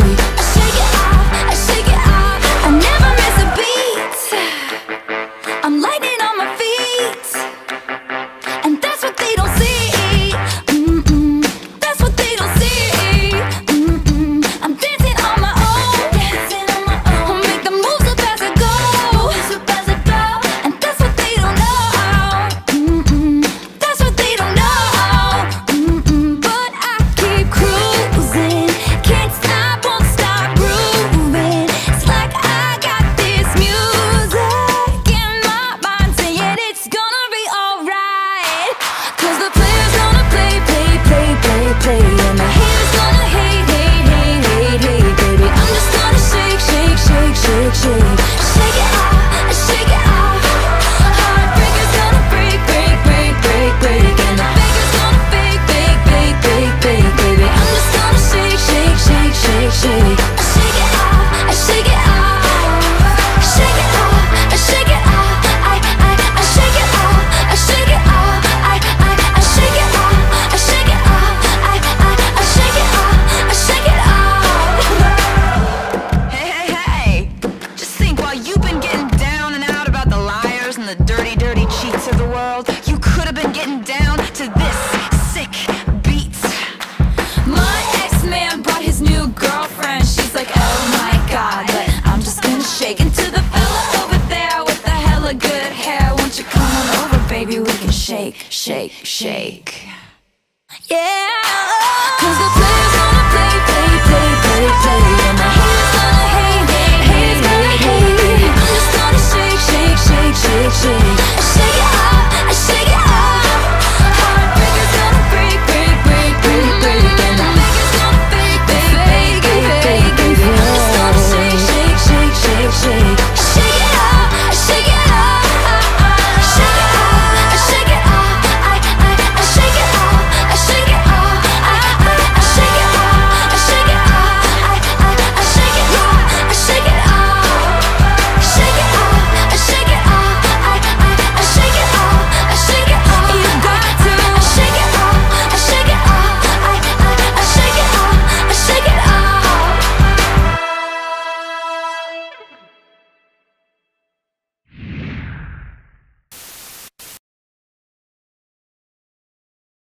You. shake, shake, shake. Yeah. Cause the players